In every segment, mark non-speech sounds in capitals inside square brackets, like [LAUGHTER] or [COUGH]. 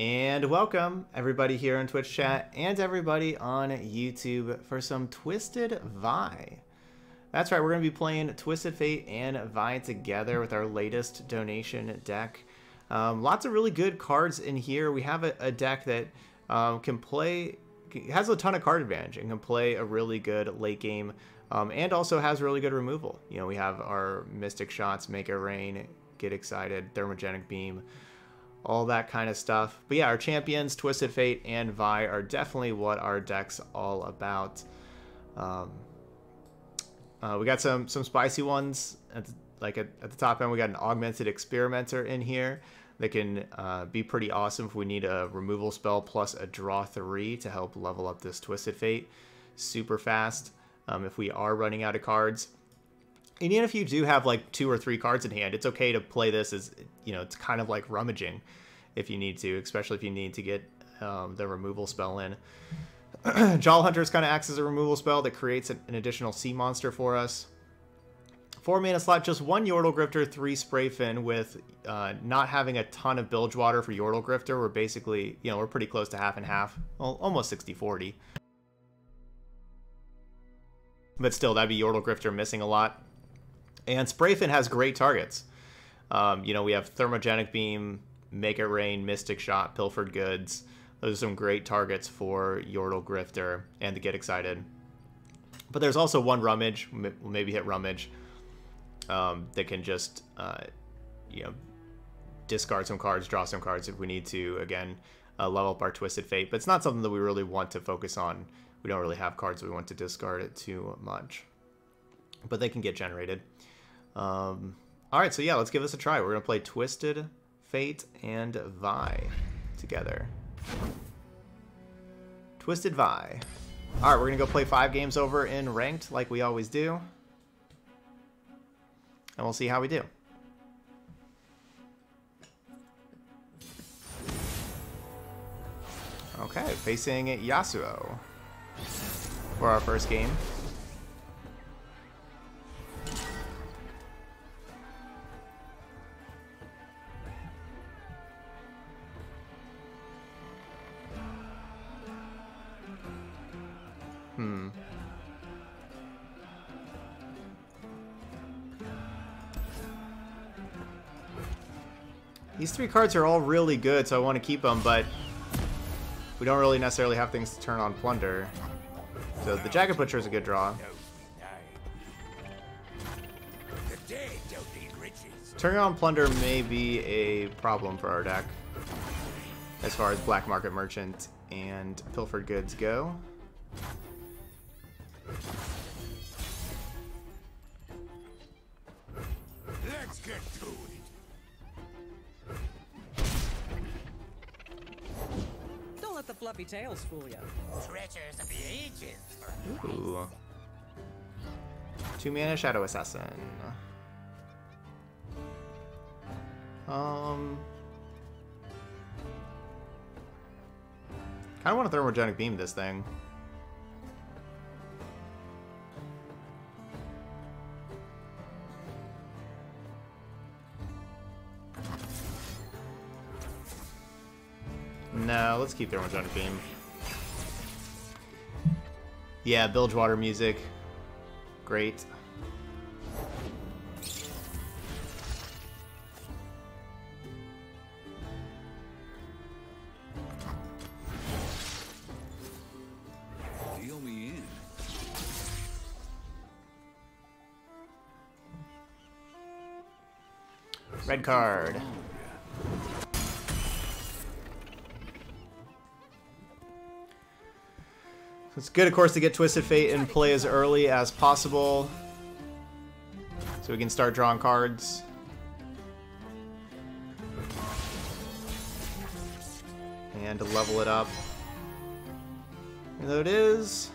And welcome everybody here on Twitch chat and everybody on YouTube for some Twisted Vi. That's right, we're going to be playing Twisted Fate and Vi together with our latest donation deck. Um, lots of really good cards in here. We have a, a deck that um, can play, has a ton of card advantage and can play a really good late game um, and also has really good removal. You know, we have our Mystic Shots, Make It Rain, Get Excited, Thermogenic Beam, all that kind of stuff. But yeah, our champions, Twisted Fate and Vi, are definitely what our deck's all about. Um, uh, we got some some spicy ones. At the, like at, at, the top end, we got an Augmented Experimenter in here that can uh, be pretty awesome if we need a removal spell plus a draw three to help level up this Twisted Fate super fast um, if we are running out of cards. And even if you do have like two or three cards in hand, it's okay to play this as, you know, it's kind of like rummaging if you need to, especially if you need to get um, the removal spell in. [CLEARS THROAT] Jaull Hunters kind of acts as a removal spell that creates an additional sea monster for us. Four mana slot, just one Yordle Grifter, three Sprayfin with uh, not having a ton of Bilgewater for Yordle Grifter. We're basically, you know, we're pretty close to half and half, well, almost 60-40. But still, that'd be Yordle Grifter missing a lot. And Sprayfin has great targets. Um, you know, we have Thermogenic Beam, Make It Rain, Mystic Shot, Pilfered Goods. Those are some great targets for Yordle Grifter and to get excited. But there's also one Rummage, maybe hit Rummage, um, that can just, uh, you know, discard some cards, draw some cards if we need to, again, uh, level up our Twisted Fate. But it's not something that we really want to focus on. We don't really have cards we want to discard it too much. But they can get generated. Um, Alright, so yeah, let's give this a try. We're going to play Twisted Fate and Vi together. Twisted Vi. Alright, we're going to go play five games over in Ranked like we always do. And we'll see how we do. Okay, facing Yasuo for our first game. Three cards are all really good, so I want to keep them, but we don't really necessarily have things to turn on Plunder. So the Jagged Butcher is a good draw. Turning on Plunder may be a problem for our deck as far as Black Market Merchant and Pilfered Goods go. Fluffy tails fool you. Treasures of the ages. Ooh. Two mana Shadow Assassin. Um. Kind of want to thermogenic beam this thing. No, let's keep thermogenic beam. Yeah, Bilgewater music. Great. Red card. It's good, of course, to get Twisted Fate in play as early as possible. So we can start drawing cards. And to level it up. And though it is...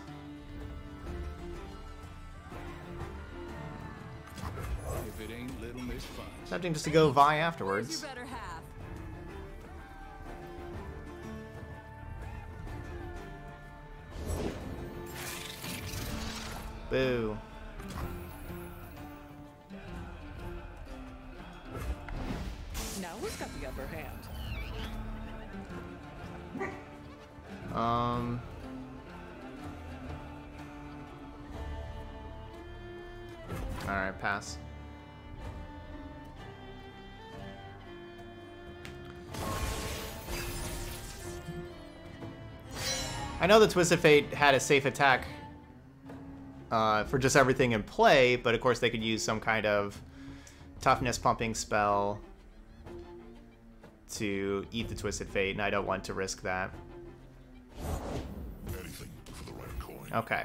Tempting just to go Vi afterwards. I know the Twisted Fate had a safe attack uh, for just everything in play, but of course they could use some kind of toughness pumping spell to eat the Twisted Fate, and I don't want to risk that. Anything for the right coin. Okay.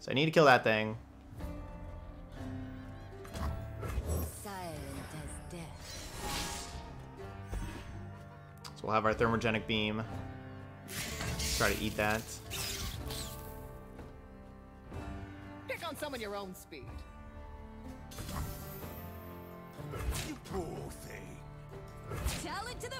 So I need to kill that thing. Silent as death. So we'll have our thermogenic beam. Try to eat that. Pick on someone your own speed. You poor thing. Talent to the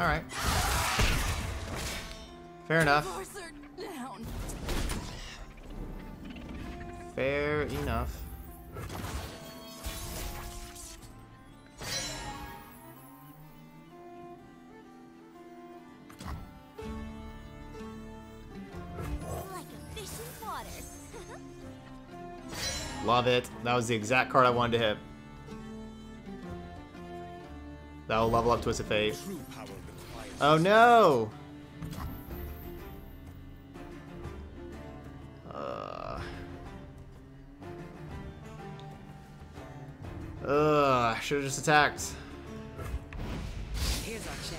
Alright. Fair enough. Fair enough. Love it. That was the exact card I wanted to hit. That'll level up Twisted Fate. True power requires Oh no! Uh. Ugh, I should have just attacked. Here's our chance.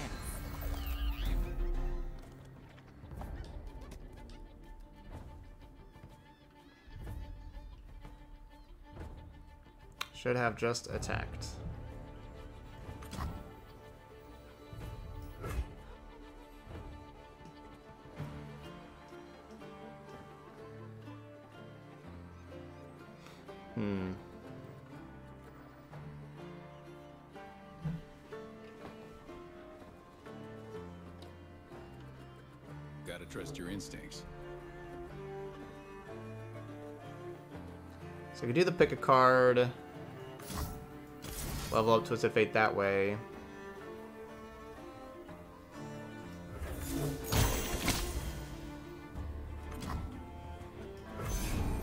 Should have just attacked. Could do the pick a card. Level up Twisted Fate that way.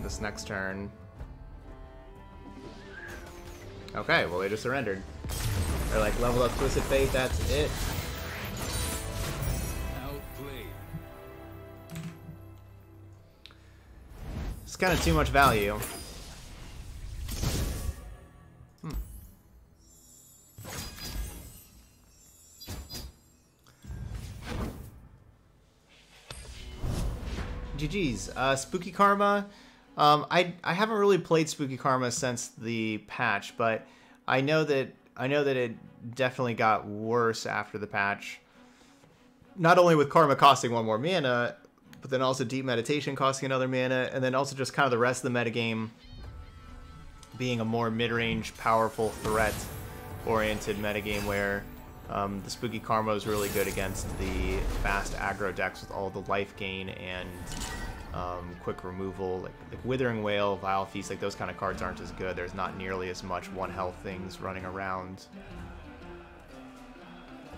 This next turn. Okay, well they just surrendered. They're like level up Twisted Fate, that's it. It's kind of too much value. GG's. Uh, Spooky Karma. Um, I I haven't really played Spooky Karma since the patch, but I know that I know that it definitely got worse after the patch. Not only with Karma costing one more mana, but then also Deep Meditation costing another mana, and then also just kind of the rest of the metagame being a more mid-range, powerful threat-oriented metagame where um, the Spooky Karma is really good against the fast aggro decks with all the life gain and um, quick removal. Like, like Withering Wail, Vile Feast, like those kind of cards aren't as good. There's not nearly as much one health things running around.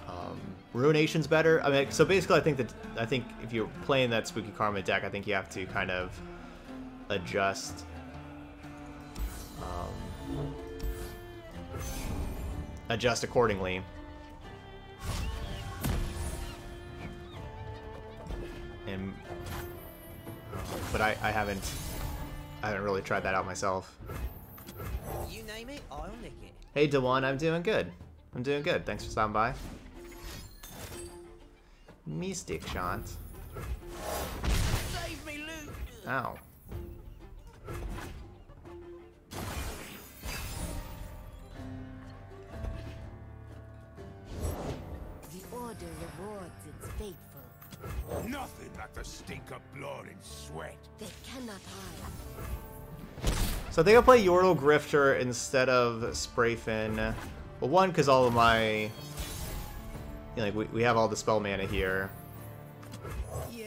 Um, Ruination's better. I mean, so basically, I think that I think if you're playing that Spooky Karma deck, I think you have to kind of adjust. Um, adjust accordingly. And, but I, I haven't, I haven't really tried that out myself. You name it, I'll nick it. Hey, Dewan, I'm doing good. I'm doing good. Thanks for stopping by. Mystic shot. Save me loot! Ow. Nothing but the stink of blood and sweat. They cannot hide. So I think I'll play Yordle Grifter instead of Sprayfin. Well, one, because all of my... You know, like, we, we have all the spell mana here. Yeah,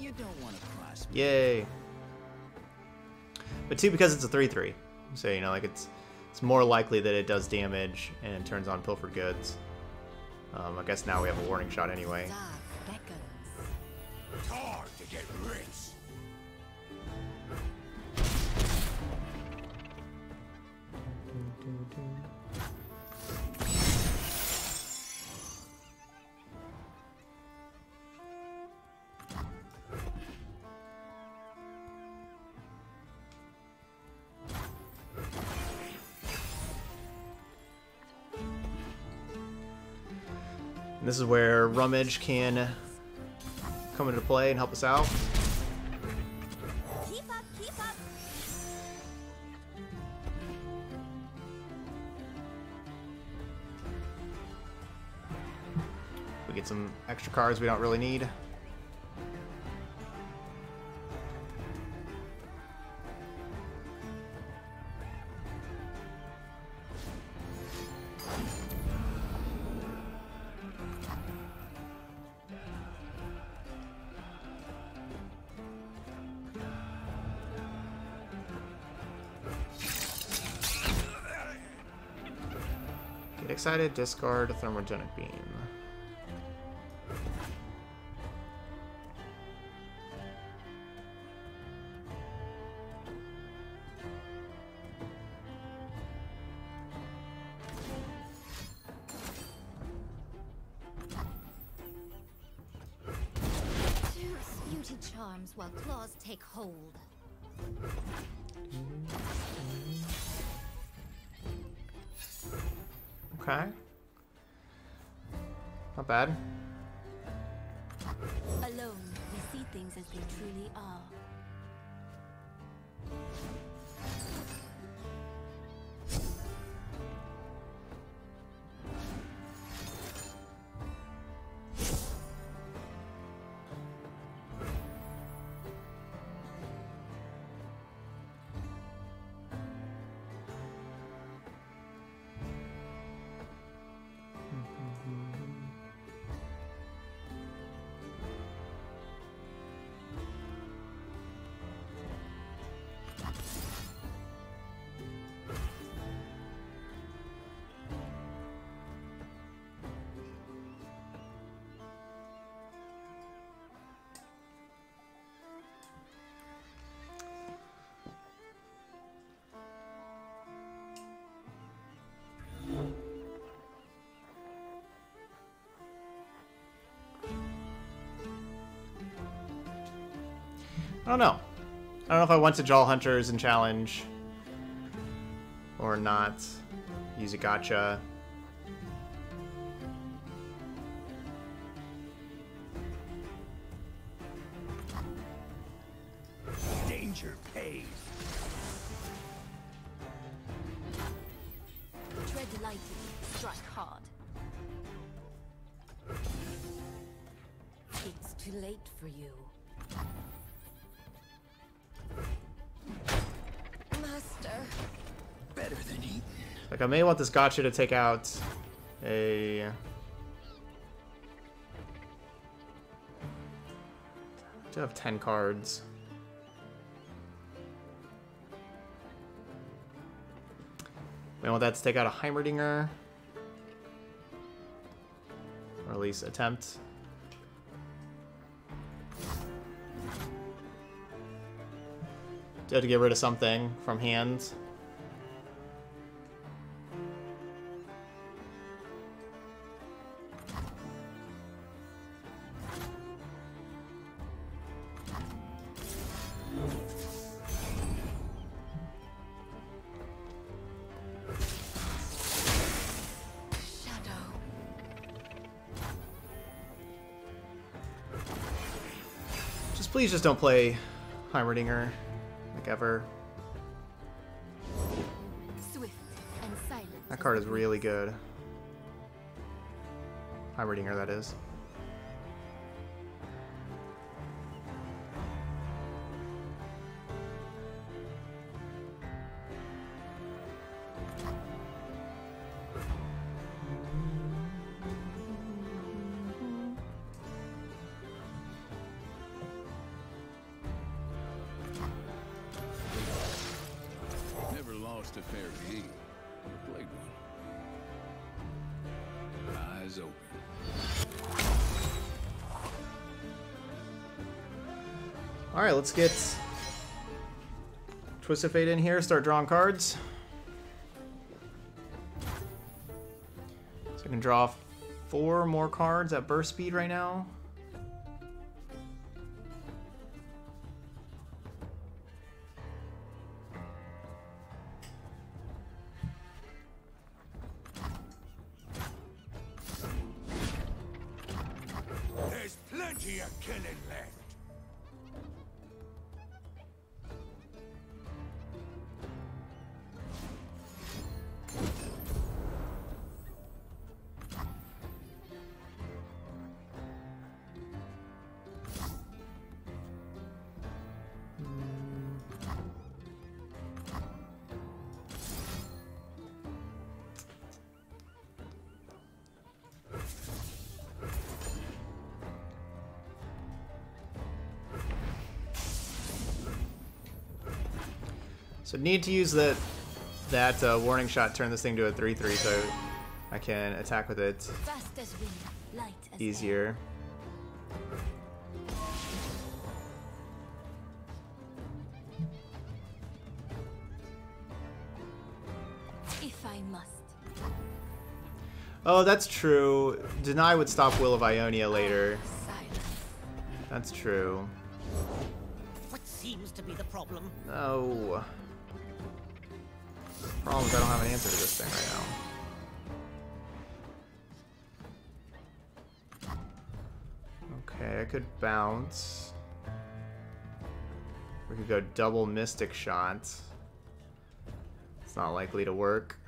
you don't want to cross me. Yay! But two, because it's a 3-3. So, you know, like, it's it's more likely that it does damage and turns on Pilfer Goods. Um, I guess now we have a warning shot anyway. Hard to get rich. This is where Rummage can come into play and help us out. Keep up, keep up. We get some extra cards we don't really need. Get excited, discard Thermogenic Beam. Juice beauty charms while claws take hold. Mm-hmm. Okay. Not bad. Alone, we see things as they truly are. I don't know. I don't know if I want to Jaull Hunters and challenge or not. Use a gotcha. This gotcha to take out a... I do have 10 cards. We want that to take out a Heimerdinger. Or at least attempt. Do have to get rid of something from hand. Please just don't play Heimerdinger, like ever. Swift and silent. That card is really good. Heimerdinger, that is. Let's get Twisted Fate in here. Start drawing cards. So I can draw four more cards at burst speed right now. There's plenty of killing left. So need to use that that uh, warning shot, turn this thing to a 3-3 so I can attack with it Fast as wind, light as air. easier. If I must. Oh, that's true. Deny would stop Will of Ionia later. That's true. What seems to be the problem? No. Problem is I don't have an answer to this thing right now. Okay, I could bounce. We could go double Mystic Shot. It's not likely to work.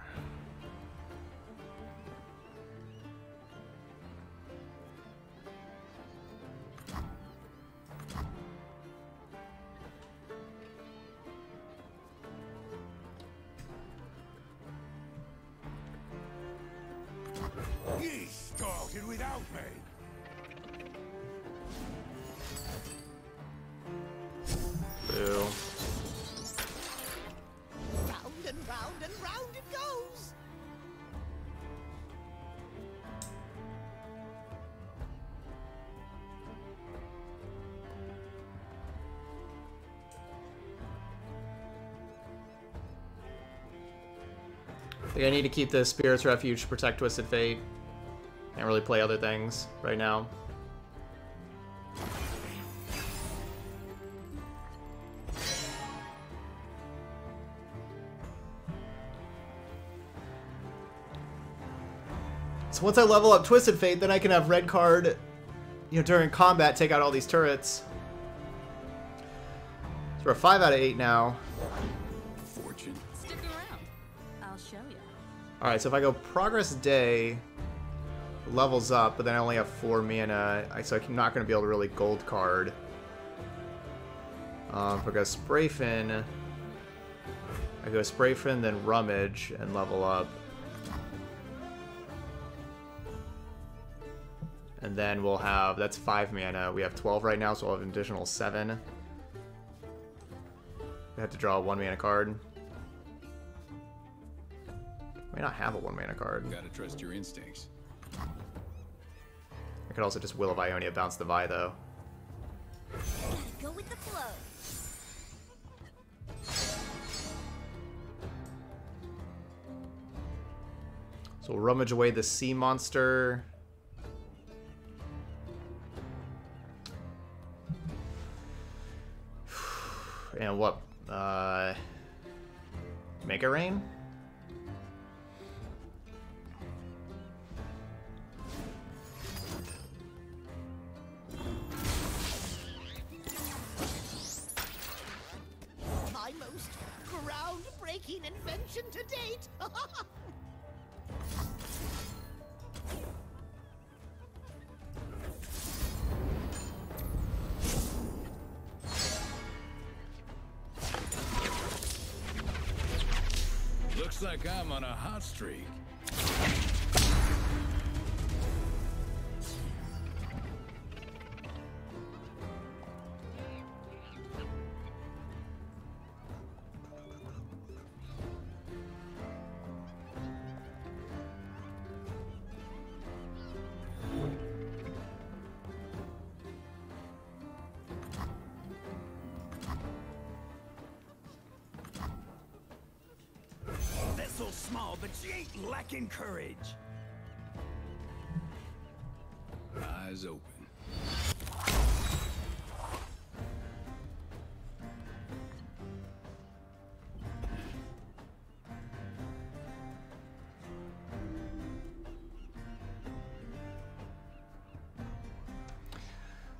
I I need to keep the Spirit's Refuge to protect Twisted Fate. Can't really play other things right now. So once I level up Twisted Fate, then I can have red card, you know, during combat, take out all these turrets. So we're 5 out of 8 now. Alright, so if I go Progress Day, levels up, but then I only have 4 mana, so I'm not going to be able to really gold card. Um, if I go Sprayfin, I go Sprayfin, then Rummage, and level up. And then we'll have, that's 5 mana, we have 12 right now, so we'll have an additional 7. We have to draw a 1 mana card. May not have a 1 mana card. Gotta trust your instincts. I could also just Will of Ionia bounce the Vi though. Go with the flow. So we'll rummage away the sea monster. [SIGHS] And what? Uh, Mega Rain? Groundbreaking invention to date. [LAUGHS] Looks like I'm on a hot streak.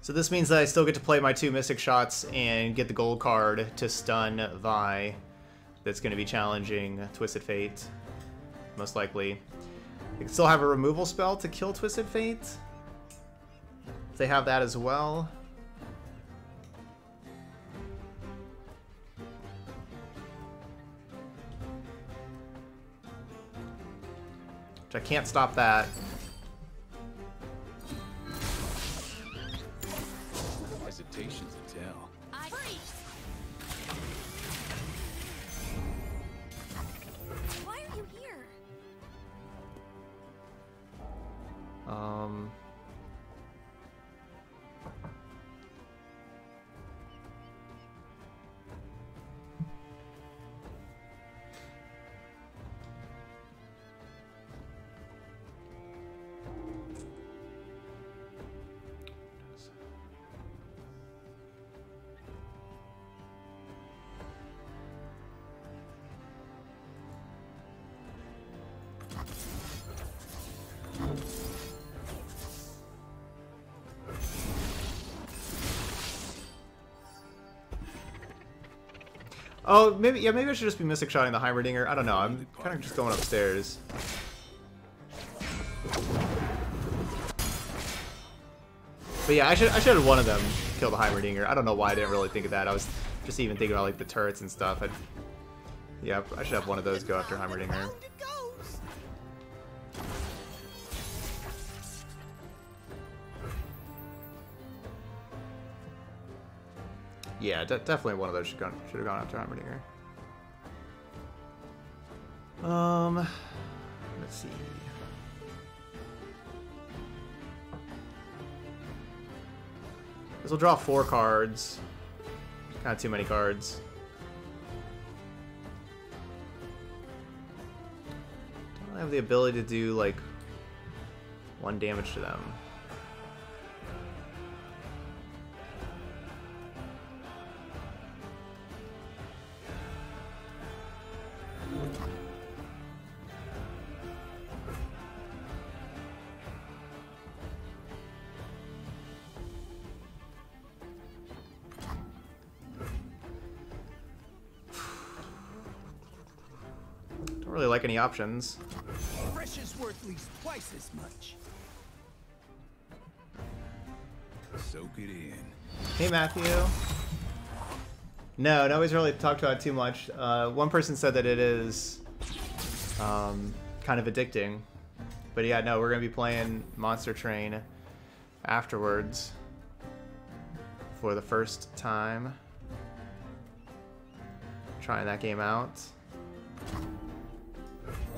So this means that I still get to play my two Mystic shots and get the gold card to stun Vi. That's going to be challenging Twisted Fate, most likely. I can still have a removal spell to kill Twisted Fate. They have that as well. Which I can't stop that. Oh, maybe yeah, maybe I should just be mystic shotting the Heimerdinger. I don't know. I'm kind of just going upstairs. But yeah, I should I should have one of them kill the Heimerdinger. I don't know why I didn't really think of that. I was just even thinking about like the turrets and stuff. i yeah, I should have one of those go after Heimerdinger. De definitely one of those should, gone, should have gone after Heimerdinger. Um, let's see. This will draw four cards. Of too many cards. Don't have the ability to do like one damage to them. Options. Fresh is worth at least twice as much. Soak it in. Hey, Matthew. No, nobody's really talked about it too much. Uh, one person said that it is um, kind of addicting. But yeah, no, we're going to be playing Monster Train afterwards for the first time. Trying that game out.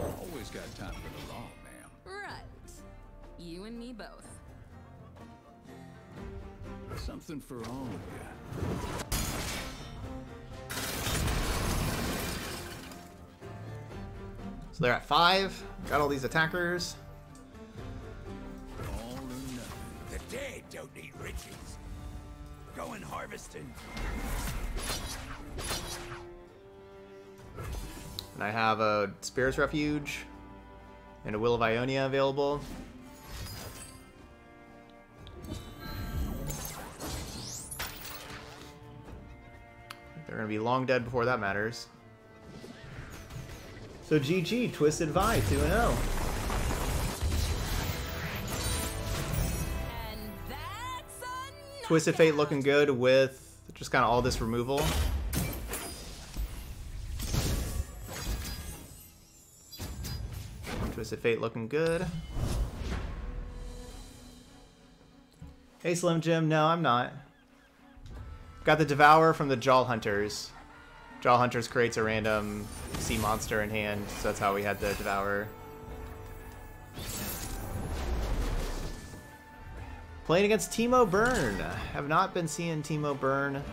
Always got time for the law, ma'am. Right. You and me both. Something for all of you. So they're at five. Got all these attackers. All or nothing. The dead don't need riches. Going harvesting. And I have a Spirit's Refuge and a Will of Ionia available. They're going to be long dead before that matters. So GG, Twisted Vi, 2-0. And that's a Twisted Fate looking good with just kind of all this removal. Twisted Fate looking good. Hey Slim Jim, no I'm not. Got the Devour from the Jaull Hunters. Jaull Hunters creates a random sea monster in hand, so that's how we had the Devour. Playing against Teemo Burn. Have not been seeing Teemo Burn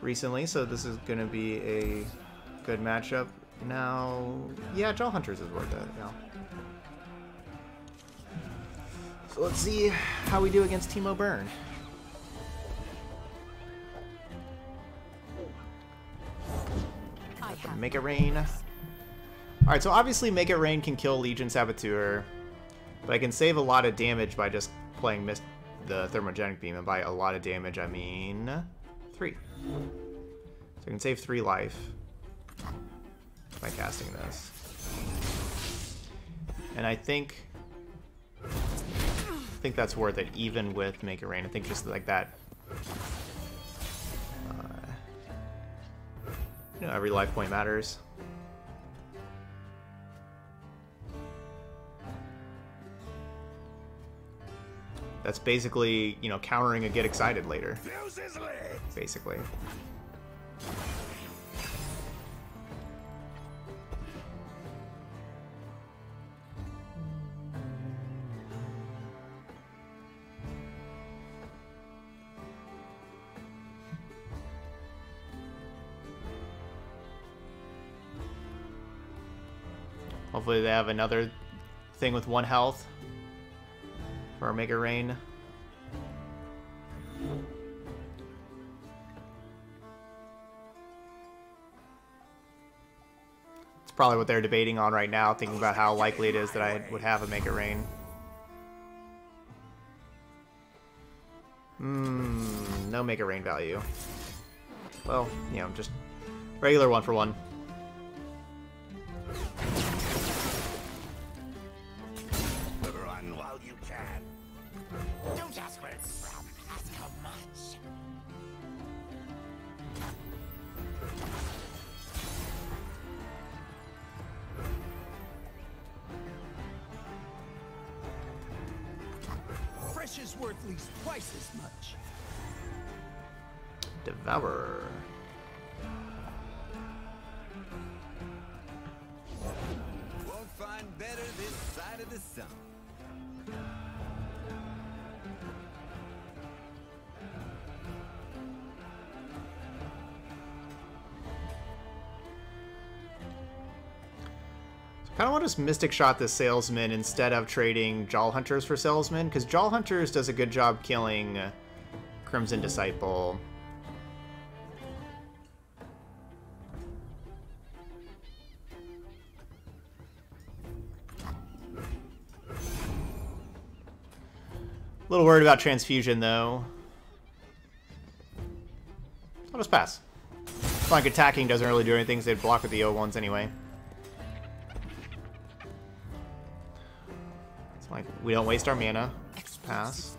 recently, so this is going to be a good matchup. Now, yeah, Jaull Hunters is worth it. Yeah. So let's see how we do against Teemo Burn. Make it rain. Alright, so obviously Make It Rain can kill Legion Saboteur, but I can save a lot of damage by just playing Mist the Thermogenic Beam, and by a lot of damage I mean three. So I can save three life by casting this. And I think I think that's worth it, even with Make It Rain. I think just like that uh, you know, every life point matters. That's basically, you know, countering a get excited later, Fuse his legs. basically. Hopefully they have another thing with one health for It Rain. It's probably what they're debating on right now, thinking about how likely it is that I would have a It Rain. Hmm, no It Rain value. Well, you know, just regular one for one. Devour. Won't find better this side of the sun. kind of want to just Mystic Shot the Salesman instead of trading Jaull Hunters for Salesman, because Jaull Hunters does a good job killing Crimson Disciple. Little worried about Transfusion, though. I'll just pass. Flank attacking doesn't really do anything, so they'd block with the O1s anyway. It's like, we don't waste our mana. Pass.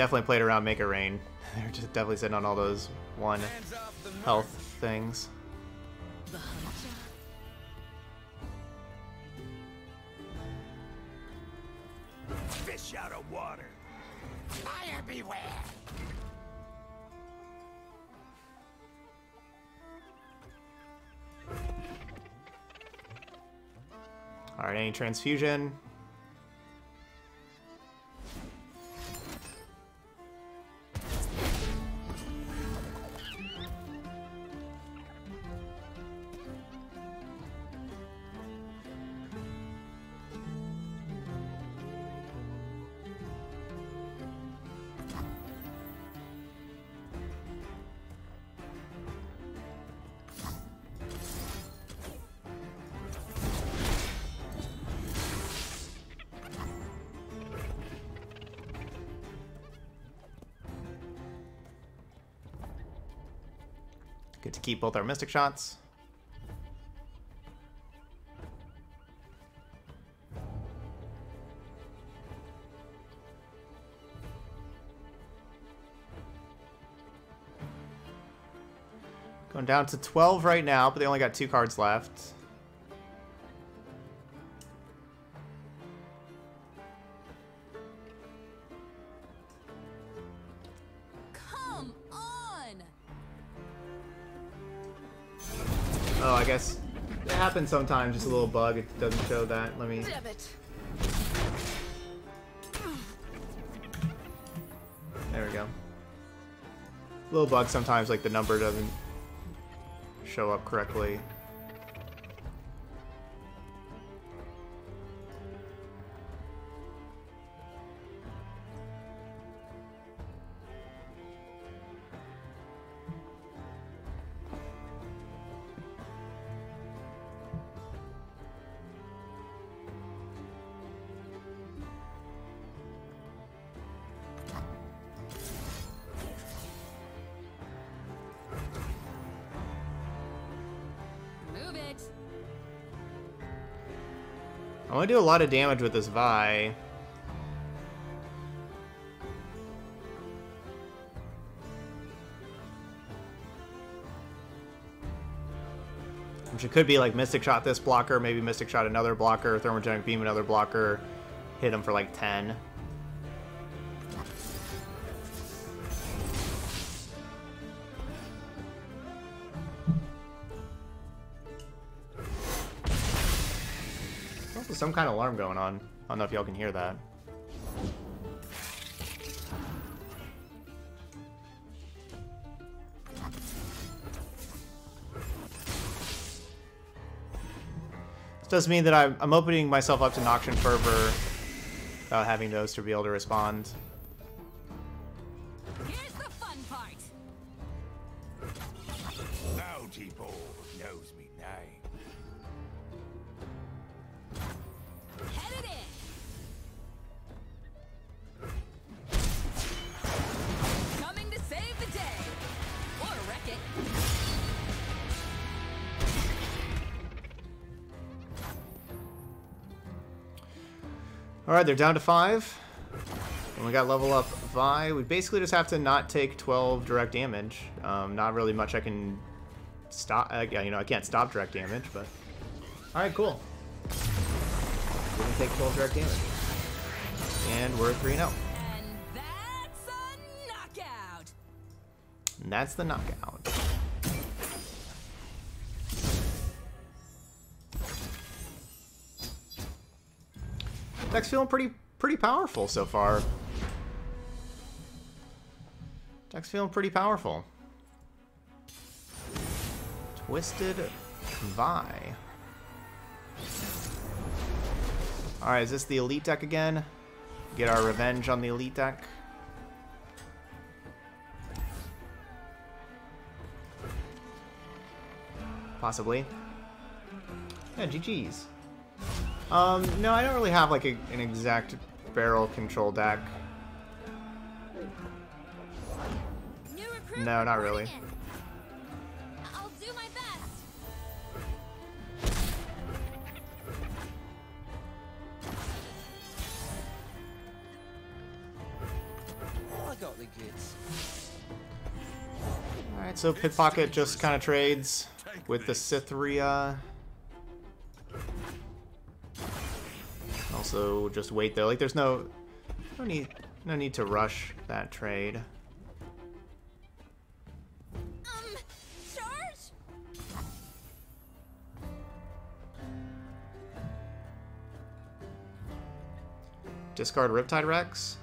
Definitely played around Make It Rain. [LAUGHS] They're just definitely sitting on all those one Hands off the mark. health things. Fish out of water. Fire beware. Alright, any transfusion? Good to keep both our Mystic Shots. Going down to 12 right now, but they only got two cards left. Happens sometimes. Just a little bug. It doesn't show that. Let me. There we go. Little bug sometimes, like the number doesn't show up correctly. Do a lot of damage with this Vi. Which it could be like Mystic Shot this blocker, maybe Mystic Shot another blocker, Thermogenic Beam another blocker, hit him for like 10. Some kind of alarm going on. I don't know if y'all can hear that. This does mean that I'm, opening myself up to Noxian Fervor without having those to be able to respond. Alright, they're down to five. And we got level up Vi. We basically just have to not take 12 direct damage. Um, not really much I can stop. Uh, you know, I can't stop direct damage, but. Alright, cool. Didn't take 12 direct damage. And we're 3 0. And that's a knockout. And that's the knockout. Deck's feeling pretty pretty powerful so far. Deck's feeling pretty powerful. Twisted Vi. Alright, is this the elite deck again? Get our revenge on the elite deck. Possibly. Yeah, GG's. Um, no, I don't really have like a, an exact barrel control deck. No, not really. in. I'll do my best. I got the goods. Alright, so Pickpocket just kind of trades with the Also, just wait there. Like, there's no, no need, no need to rush that trade. Um, charge? Discard Riptide Rex.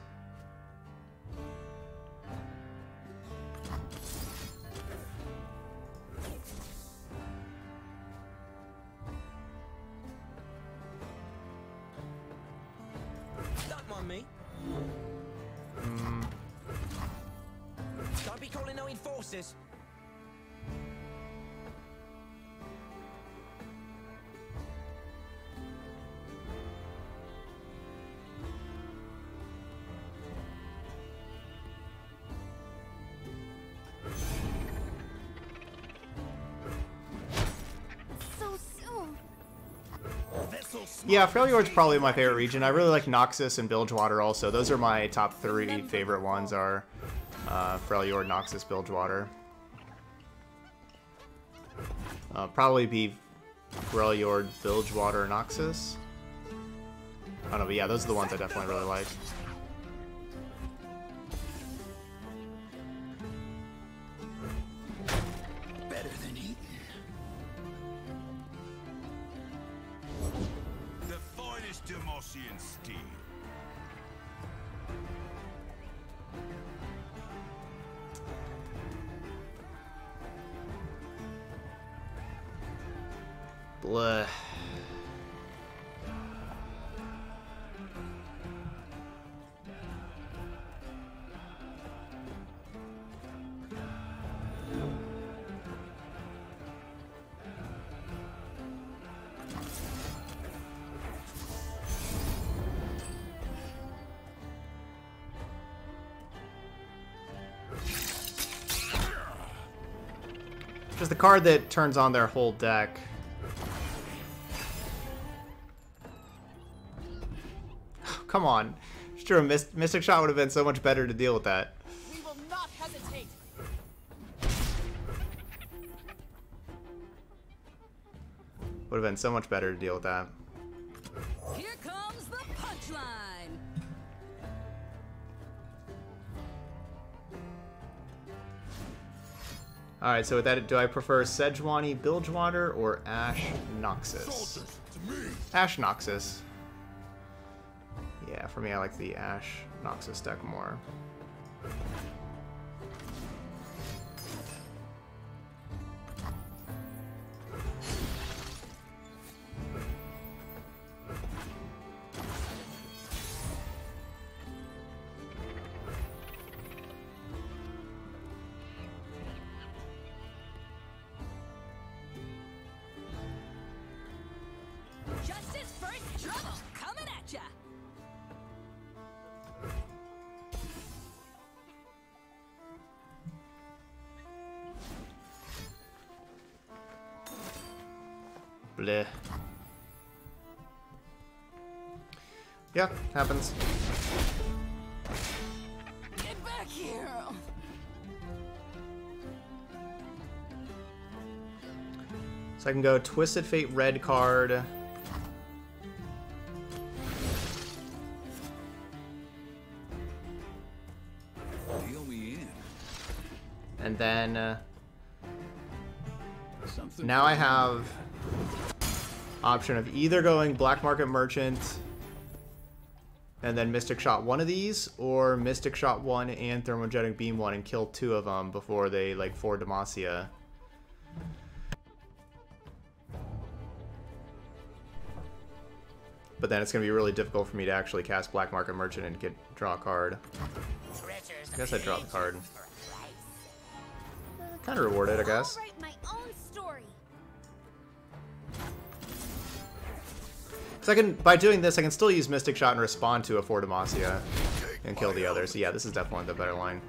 Yeah, Freljord's probably my favorite region. I really like Noxus and Bilgewater also. Those are my top three favorite ones are uh, Freljord, Noxus, Bilgewater. Uh, probably be Freljord, Bilgewater, Noxus. I don't know, but yeah, those are the ones I definitely really like. And steel. Blah. Just the card that turns on their whole deck. [SIGHS] Come on. Sure, Myst Mystic Shot would have been so much better to deal with that. We will not hesitate. Would have been so much better to deal with that. Alright, so with that, do I prefer Sejuani Bilgewater or Ashe Noxus? Ashe Noxus. Yeah, for me, I like the Ashe Noxus deck more. Bleh. Yeah, happens. Get back here. So I can go Twisted Fate red card. Deal me in. And then uh, now I have option of either going Black Market Merchant and then Mystic Shot one of these, or Mystic Shot one and Thermogenic Beam one and kill two of them before they like for Demacia. But then it's gonna be really difficult for me to actually cast Black Market Merchant and get draw a card. I guess I draw the card. for a price. Kind of rewarded, I guess. So I can, by doing this, I can still use Mystic Shot and respond to a For Demacia and kill the others. So yeah, this is definitely the better line.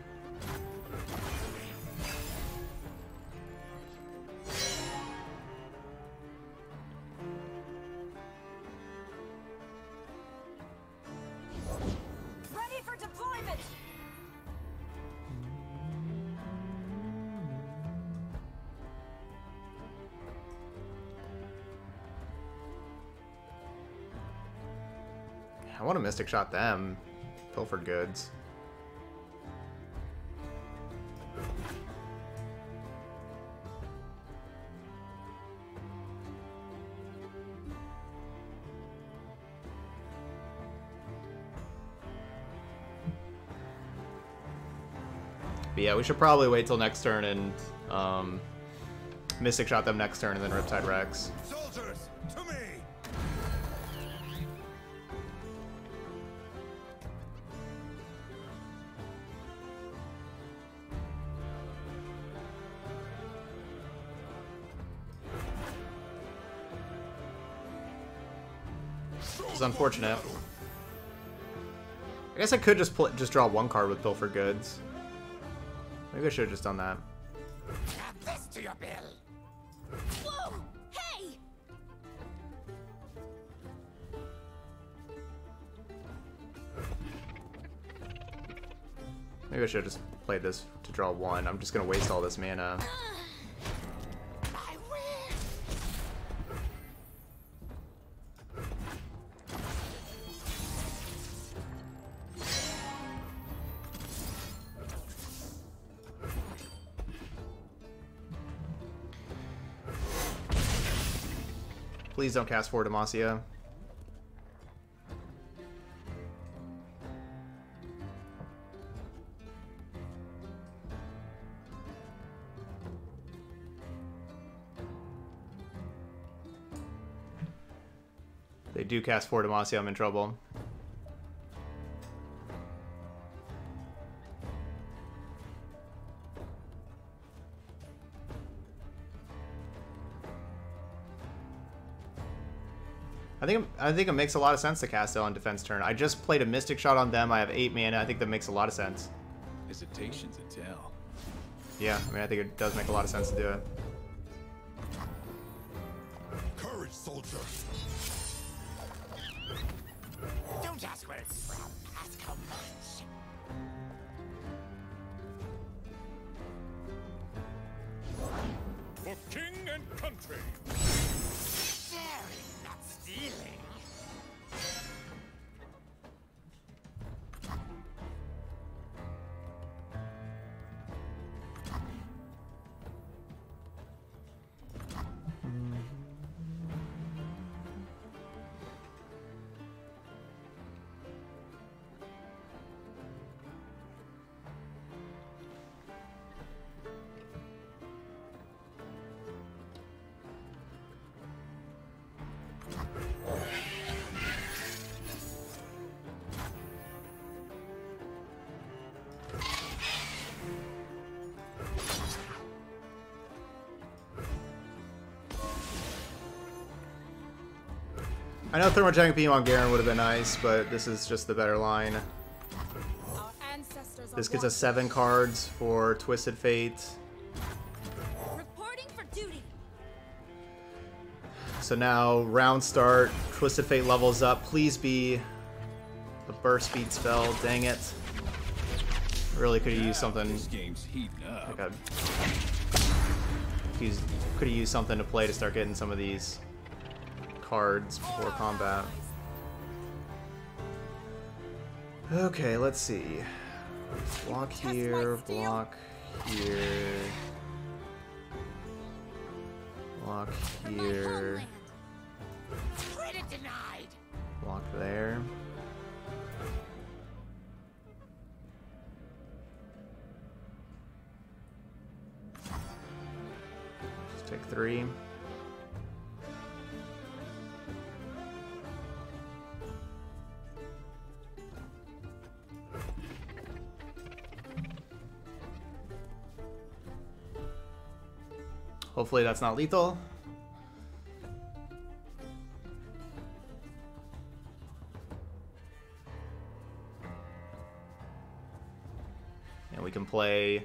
Mystic Shot them. Pilfered goods. But yeah, we should probably wait till next turn and um, Mystic Shot them next turn and then Riptide Rex. It's unfortunate. I guess I could just pl just draw one card with Pilfer Goods. Maybe I should have just done that. Add this to your bill. Whoa! Hey! Maybe I should have just played this to draw one. I'm just gonna waste all this mana. Please don't cast for Demacia. They do cast for Demacia, I'm in trouble. Think I think it makes a lot of sense to cast it on defense turn. I just played a Mystic Shot on them. I have eight mana. I think that makes a lot of sense. Hesitation's a tell. Yeah, I mean, I think it does make a lot of sense to do it. Courage, soldier. Don't ask where it's from. Ask how much. For king and country. I know Thermogenic Beam on Garen would have been nice, but this is just the better line. Our ancestors are This gets us seven cards for Twisted Fate. Reporting for duty. So now, round start, Twisted Fate levels up. Please be a burst speed spell. Dang it. Really could have used something This game's heating up. like a. Could have used something to play to start getting some of these cards before combat. Okay, let's see. Block here, block here. Block here. Hopefully that's not lethal. And we can play,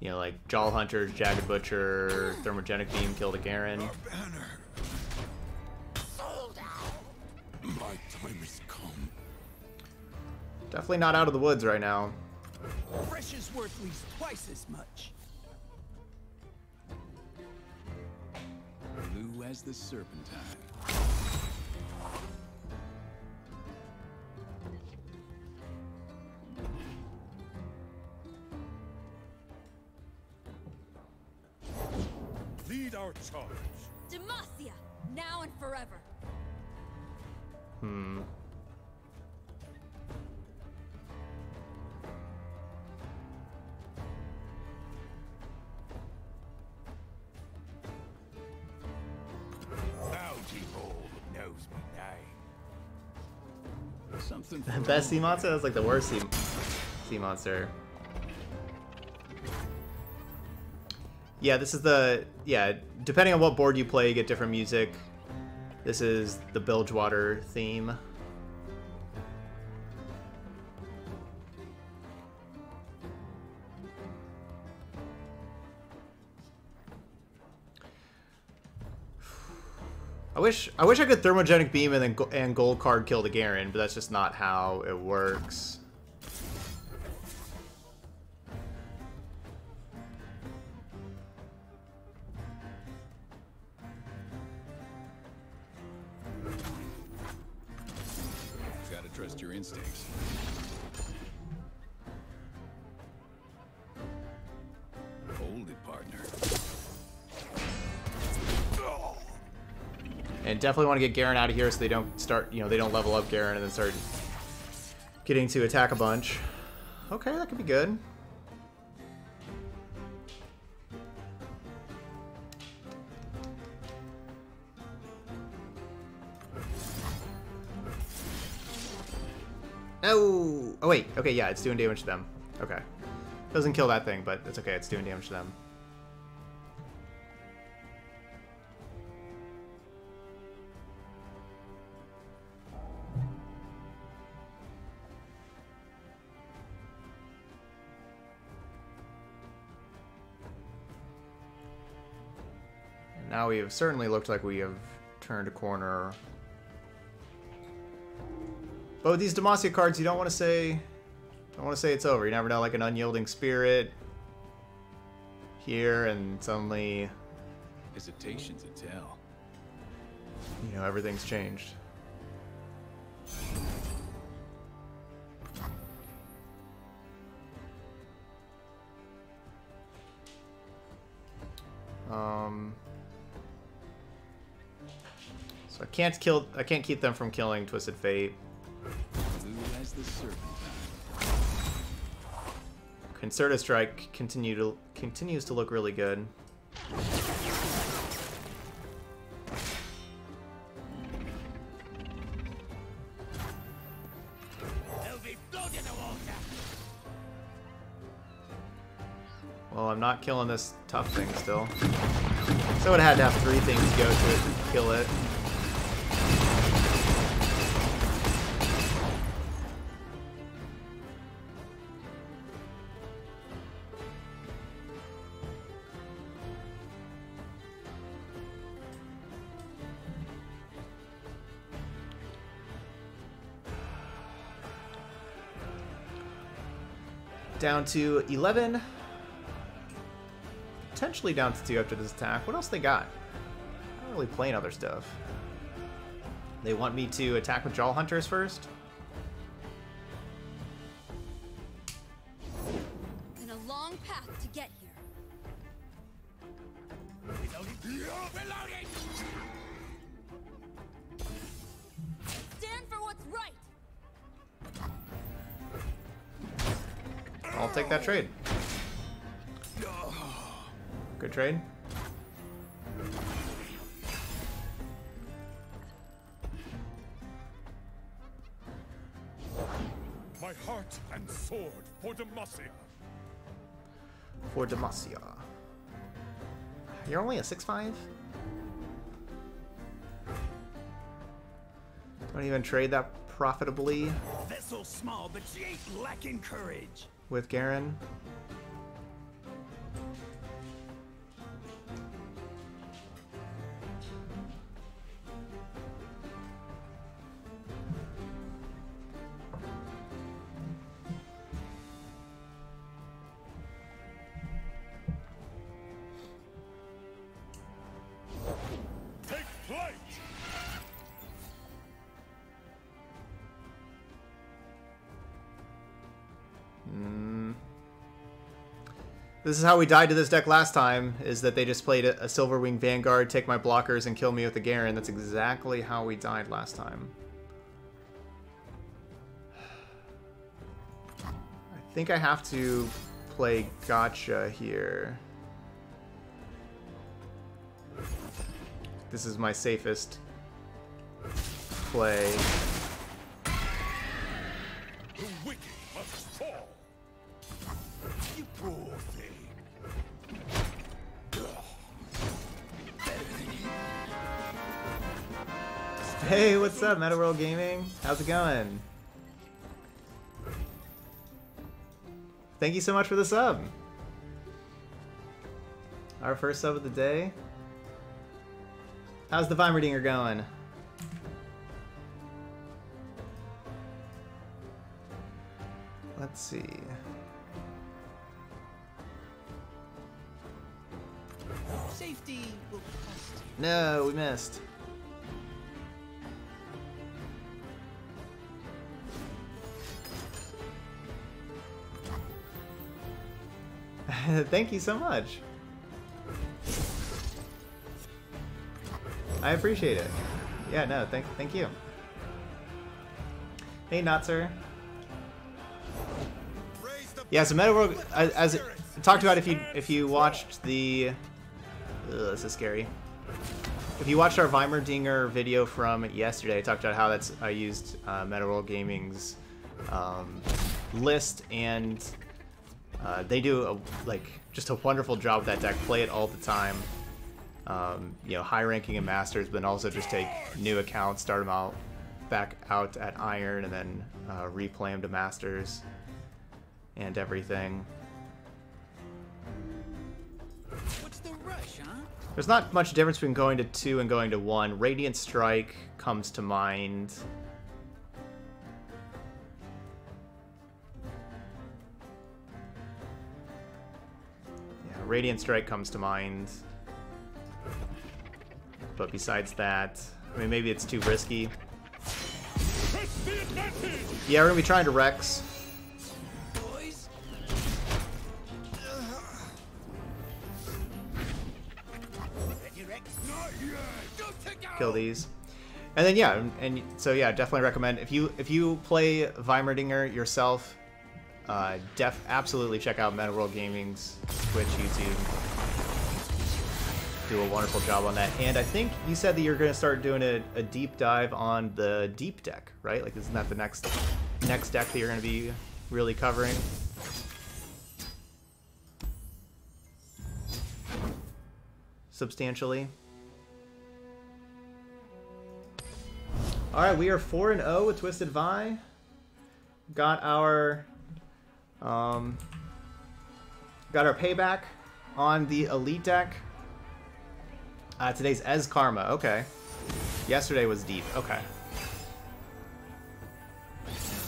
you know, like Jaull Hunters, Jagged Butcher, Thermogenic Beam, Kill the Garen. Banner. Sold out. My time has come. Definitely not out of the woods right now. Fresh is worth at least twice as much. The serpentine. Lead our charge. Best sea monster? That's like the worst sea, sea monster. Yeah, this is the yeah. Depending on what board you play, you get different music. This is the Bilgewater theme. Wish I wish I could thermogenic beam and then and gold card kill the Garen, but that's just not how it works. And definitely want to get Garen out of here so they don't start, you know, they don't level up Garen and then start getting to attack a bunch. Okay, that could be good. Oh! Oh wait, okay, yeah, it's doing damage to them. Okay. Doesn't kill that thing, but it's okay, it's doing damage to them. We have certainly looked like we have turned a corner. But with these Demacia cards, you don't want to say... Don't want to say it's over. You never know, like an Unyielding Spirit here, and suddenly, Hesitation's a tell. you know, everything's changed. Can't kill. I can't keep them from killing Twisted Fate. Concerted Strike continue to continues to look really good. Well, I'm not killing this tough thing still. So it had to have three things go to to kill it. Down to 11. Potentially down to 2 after this attack. What else they got? I'm not really playing other stuff. They want me to attack with Jaull Hunters first? A 6-5? Don't even trade that profitably Vessel small, but she ain't lacking courage. with Garen. This is how we died to this deck last time, is that they just played a, a Silverwing Vanguard, take my blockers, and kill me with a Garen. That's exactly how we died last time. I think I have to play Gotcha here. This is my safest play. Up, Meta World Gaming? How's it going? Thank you so much for the sub. Our first sub of the day. How's the Heimerdinger going? Let's see. Safety will cost. No, we missed. [LAUGHS] Thank you so much. I appreciate it. Yeah, no, thank thank you. Hey, Notzer. Yeah, so Metaworld, as, as talked about, if you if you watched the, ugh, this is scary. If you watched our Heimerdinger video from yesterday, I talked about how that's I used uh, Metaworld Gaming's um, list, and uh, they do a, like just a wonderful job with that deck. Play it all the time. Um, you know, high ranking and Masters, but then also just take new accounts, start them out back out at Iron, and then uh, replay them to Masters and everything. What's the rush, huh? There's not much difference between going to two and going to one. Radiant Strike comes to mind. Radiant Strike comes to mind. But besides that, I mean, maybe it's too risky. Yeah, we're gonna be trying to Rex. Kill these. And then yeah, and, and so yeah, definitely recommend if you if you play Heimerdinger yourself, uh, def absolutely check out Meta World Gaming's Twitch, YouTube. Do a wonderful job on that. And I think you said that you're going to start doing a, a deep dive on the deep deck, right? Like, isn't that the next next deck that you're going to be really covering? Substantially. All right, we are 4 and 0 with Twisted Vi. Got our um got our payback on the elite deck. Uh, today's Ez Karma. Okay. Yesterday was deep. Okay.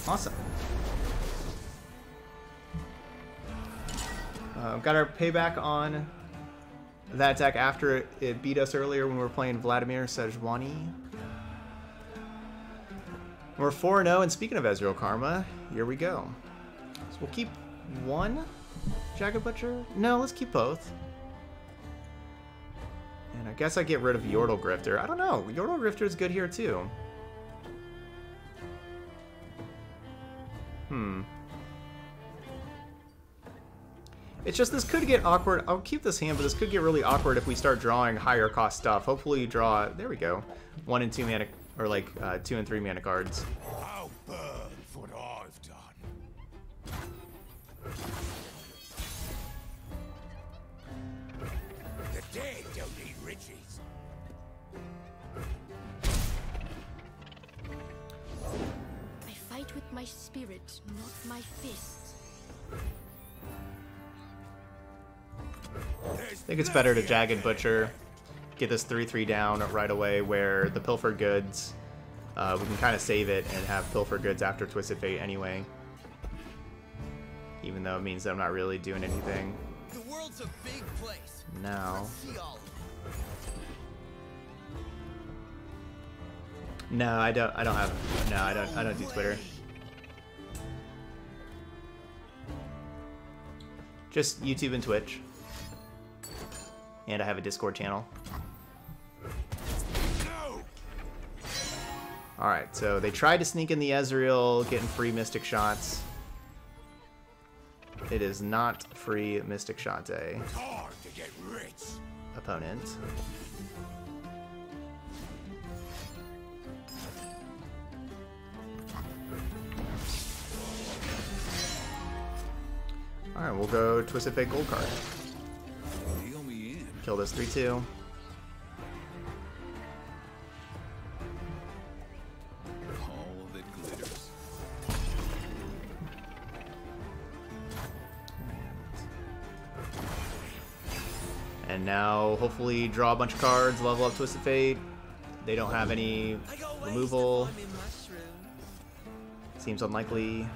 Awesome. Uh, got our payback on that deck after it, beat us earlier when we were playing Vladimir Sejuani. We're 4 0, and speaking of Ezreal Karma, here we go. So we'll keep one Jagged Butcher? No, let's keep both. And I guess I get rid of Yordle Grifter. I don't know. Yordle Grifter is good here too. Hmm. It's just this could get awkward. I'll keep this hand, but this could get really awkward if we start drawing higher cost stuff. Hopefully you draw, there we go, one and two mana, or like uh, two and three mana cards. My spirit, not my fists. I think it's better to Jagged Butcher, get this 3-3 down right away where the Pilfer Goods, uh, we can kind of save it and have Pilfer Goods after Twisted Fate anyway. Even though it means that I'm not really doing anything The world's a big place. now. Let's see all of it. No, I don't. I don't have. No, I don't. I don't do Twitter. Just YouTube and Twitch. And I have a Discord channel. Alright, so they tried to sneak in the Ezreal, getting free Mystic Shots. It is not free Mystic Shot day, hard to get rich. opponent. Alright, we'll go Twisted Fate Gold card. Kill this 3-2. All that glitters. And now, hopefully, draw a bunch of cards, level up Twisted Fate. They don't have any removal. Seems unlikely.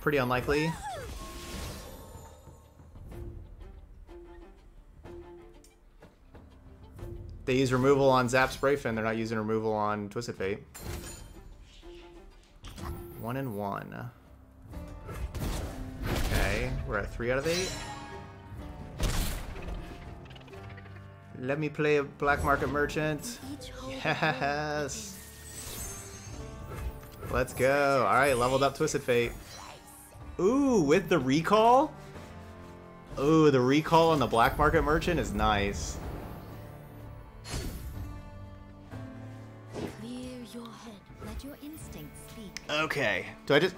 Pretty unlikely. They use removal on Zap Sprayfin, they're not using removal on Twisted Fate. One and one. Okay, we're at three out of eight. Let me play a black market merchant. Yes. Let's go. All right, leveled up Twisted Fate. Ooh, with the recall? Ooh, the recall on the black market merchant is nice. clear your head. Let your instincts speak. Okay. Do I just?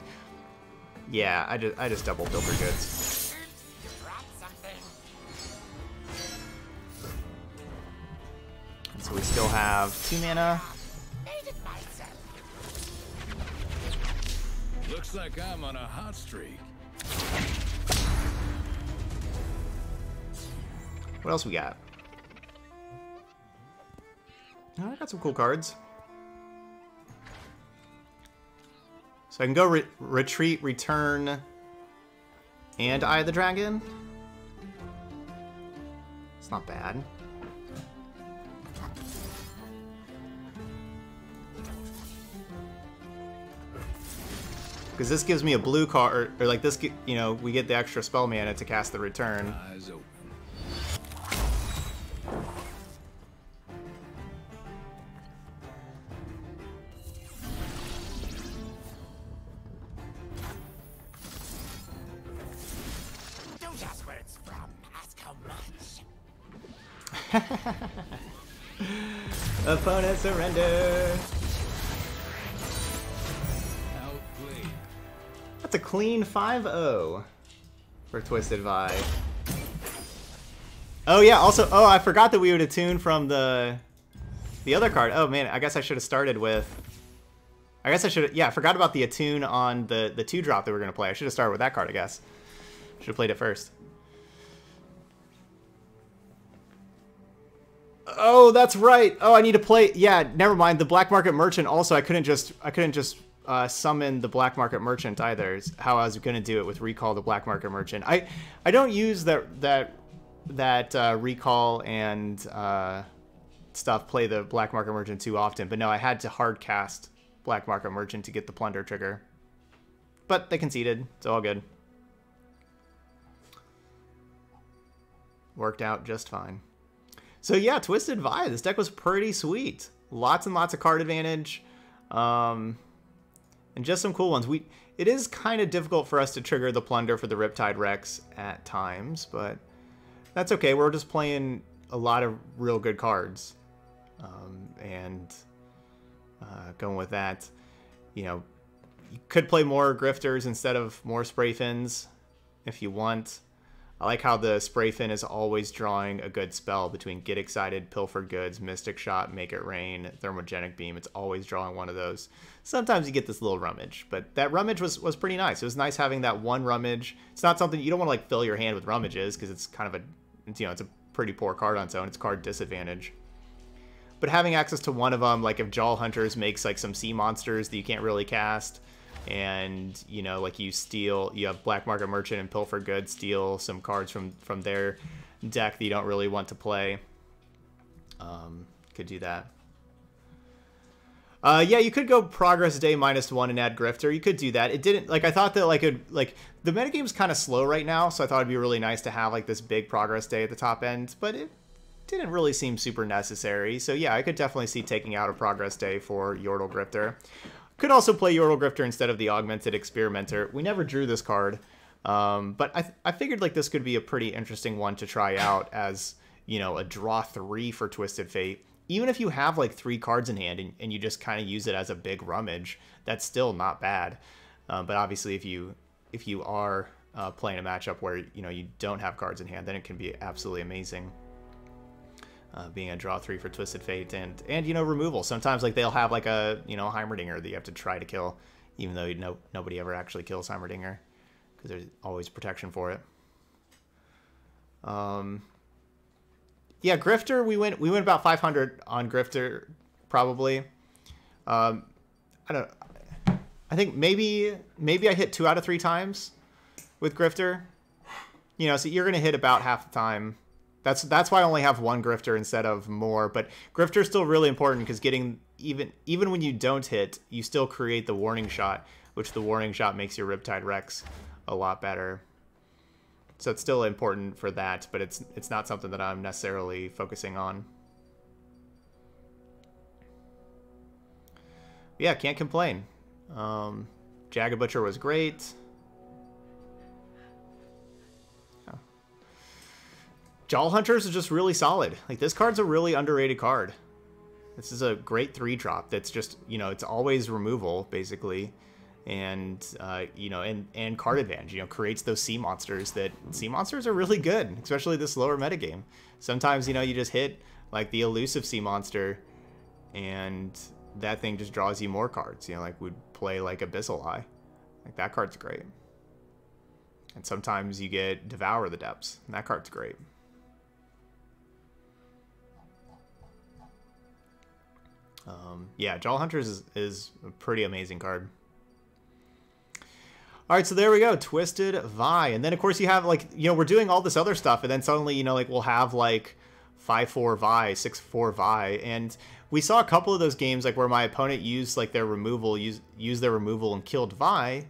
Yeah, I just I just double Pilfer goods. You dropped something. And so we still have two mana. Looks like I'm on a hot streak. What else we got? Oh, I got some cool cards. So I can go re retreat, return, and Eye the Dragon. It's not bad. Because this gives me a blue card, or, like this, you know, we get the extra spell mana to cast the return. Eyes open. [LAUGHS] That's a clean 5-0 for Twisted Vi. Oh yeah, also, oh, I forgot that we would attune from the the other card. Oh man, I guess I should have started with I guess I should yeah, I forgot about the attune on the the 2 drop that we are to play. I should have started with that card, I guess. Should have played it first. Oh, that's right. Oh, I need to play. Yeah, never mind. The black market merchant. Also, I couldn't just. I couldn't just uh, summon the black market merchant either. Is how I was going to do it with recall the black market merchant. I I don't use that that that uh, recall and uh, stuff. Play the black market merchant too often. But no, I had to hard cast black market merchant to get the plunder trigger. But they conceded. It's all good. Worked out just fine. So yeah, Twisted Vi. This deck was pretty sweet. Lots and lots of card advantage, um, and just some cool ones. We it is kind of difficult for us to trigger the plunder for the Riptide Rex at times, but that's okay. We're just playing a lot of real good cards, um, and uh, going with that, you know, you could play more Grifters instead of more Sprayfins if you want. I like how the Sprayfin is always drawing a good spell between Get Excited, Pilfer Goods, Mystic Shot, Make It Rain, Thermogenic Beam. It's always drawing one of those. Sometimes you get this little rummage, but that rummage was, was pretty nice. It was nice having that one rummage. It's not something you don't want to like fill your hand with rummages because it's kind of a, it's, you know, it's a pretty poor card on its own. It's card disadvantage. But having access to one of them, like if Jaull Hunters makes like some sea monsters that you can't really cast, and you know like you steal you have black market merchant and pilfer good steal some cards from from their deck that you don't really want to play. Um could do that. Uh yeah you could go progress day minus one and add grifter. You could do that. It didn't like i thought that like it like the metagame's kind of slow right now so i thought it'd be really nice to have like this big progress day at the top end but it didn't really seem super necessary. So yeah i could definitely see taking out a progress day for yordle grifter could also play Yordle Grifter instead of the Augmented Experimenter. We never drew this card, um, but I, I figured like this could be a pretty interesting one to try out [LAUGHS] as, you know, a draw three for Twisted Fate. Even if you have like three cards in hand and, and you just kind of use it as a big rummage, that's still not bad. Um, but obviously if you if you are uh, playing a matchup where, you know, you don't have cards in hand, then it can be absolutely amazing uh, being a draw three for Twisted Fate and and you know removal. Sometimes like they'll have like a you know Heimerdinger that you have to try to kill, even though you know nobody ever actually kills Heimerdinger because there's always protection for it. Um. Yeah, Grifter. We went we went about 500 on Grifter, probably. Um, I don't. I think maybe maybe I hit two out of three times with Grifter. You know, so you're gonna hit about half the time that's that's why I only have one grifter instead of more. But grifter is still really important because getting even even when you don't hit, you still create the warning shot, which the warning shot makes your Riptide Rex a lot better. So it's still important for that, but it's it's not something that I'm necessarily focusing on. Yeah, can't complain. Um, Jagged Butcher was great. Jaull Hunters is just really solid. Like this card's a really underrated card. This is a great three drop. That's just you know it's always removal basically, and uh, you know and and card advantage. You know creates those sea monsters that sea monsters are really good, especially this lower metagame. Sometimes you know you just hit like the elusive sea monster, and that thing just draws you more cards. You know like we'd play like Abyssal Eye, like that card's great. And sometimes you get Devour the Depths, and that card's great. Um, yeah, Jaull Hunters is, is a pretty amazing card. All right, so there we go, Twisted Vi, and then of course you have like you know we're doing all this other stuff, and then suddenly you know like we'll have like five four Vi, six four Vi, and we saw a couple of those games like where my opponent used like their removal, use use their removal and killed Vi,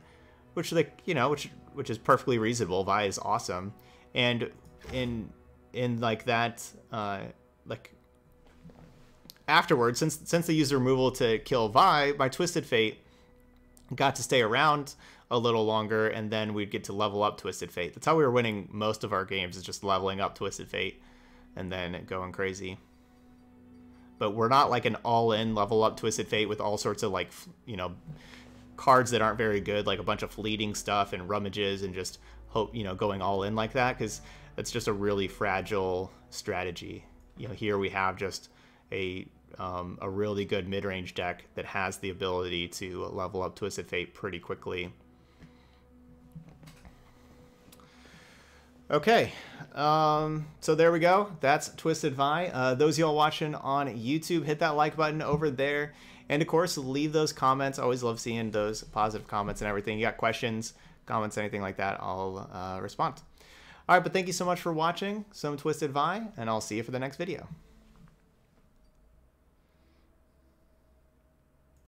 which like you know which which is perfectly reasonable. Vi is awesome, and in in like that uh, like afterwards, since since they used the removal to kill Vi, my Twisted Fate got to stay around a little longer, and then we'd get to level up Twisted Fate. That's how we were winning most of our games, is just leveling up Twisted Fate and then going crazy. But we're not like an all-in level up Twisted Fate with all sorts of like, you know, cards that aren't very good, like a bunch of fleeting stuff and rummages and just hope, you know, going all in like that, because that's just a really fragile strategy. You know, here we have just a um, a really good mid-range deck that has the ability to level up Twisted Fate pretty quickly. Okay, um, so there we go. That's Twisted Vi. Uh, those y'all watching on YouTube, hit that like button over there. And of course, leave those comments. I always love seeing those positive comments and everything. You got questions, comments, anything like that, I'll uh, respond. All right, but thank you so much for watching some Twisted Vi, and I'll see you for the next video.